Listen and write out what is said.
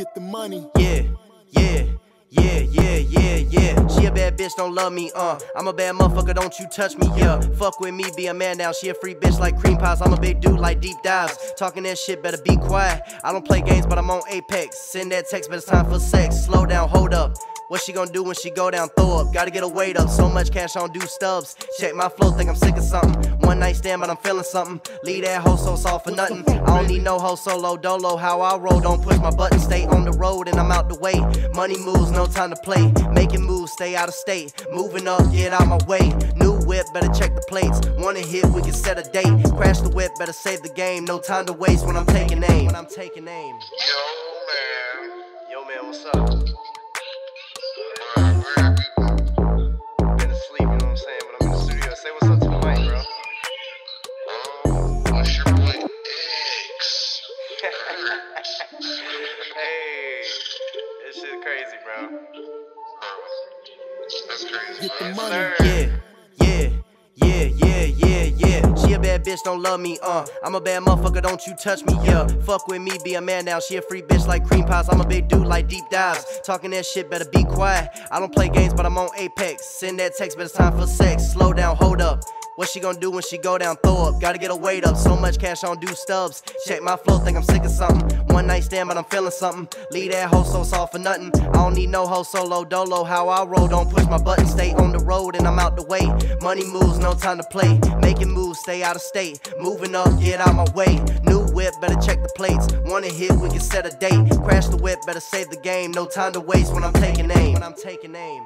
Get the money. Yeah, yeah, yeah, yeah, yeah, yeah. She a bad bitch, don't love me, uh. I'm a bad motherfucker, don't you touch me, yeah. Fuck with me, be a man now. She a free bitch like cream pies. I'm a big dude like deep dives. Talking that shit, better be quiet. I don't play games, but I'm on Apex. Send that text, but it's time for sex. Slow down, hold up. What she gonna do when she go down, throw up? Gotta get her weight up, so much cash on do stubs. Check my flow, think I'm sick of something. One night stand, but I'm feeling something. Leave that hoe so soft for nothing. I don't need no hoe solo dolo. How I roll, don't push my button, stay on the road and I'm out the way. Money moves, no time to play. Making moves, stay out of state. Moving up, get out my way. New whip, better check the plates. Wanna hit, we can set a date. Crash the whip, better save the game. No time to waste when I'm taking aim. When I'm taking aim. Yo, shit crazy, bro. That's crazy. Get the money. Yeah, yeah, yeah, yeah, yeah, yeah. She a bad bitch, don't love me, uh. I'm a bad motherfucker, don't you touch me, yeah. Fuck with me, be a man now. She a free bitch like cream pies. I'm a big dude like deep dives. Talking that shit, better be quiet. I don't play games, but I'm on Apex. Send that text, but it's time for sex. Slow down, hold up. What she gonna do when she go down, throw up? Gotta get her weight up, so much cash on do stubs. Check my flow, think I'm sick of something. One night stand, but I'm feeling something. Leave that hoe so soft for nothing. I don't need no hoe solo dolo. How I roll, don't push my button, stay on the road and I'm out the way. Money moves, no time to play. Making moves, stay out of state. Moving up, get out my way. New whip, better check the plates. Wanna hit, we can set a date. Crash the whip, better save the game. No time to waste when I'm taking aim. When I'm taking aim.